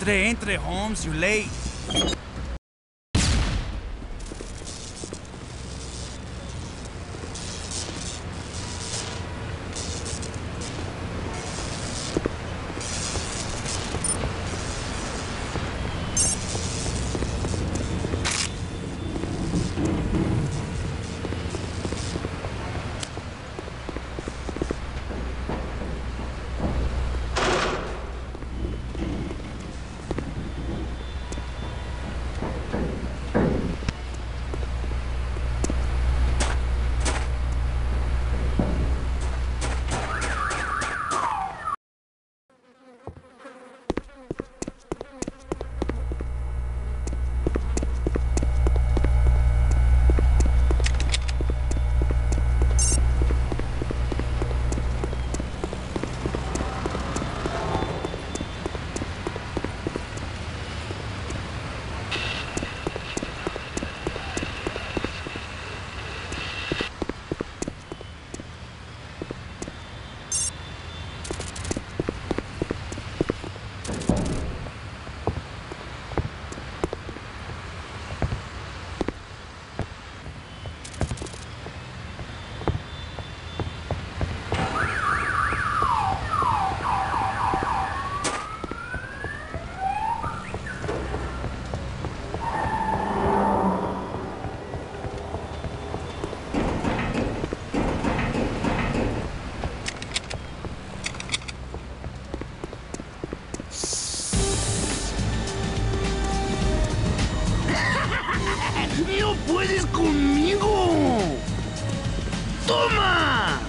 Entre, entre, Holmes, you're late. ¡No puedes conmigo! ¡Toma!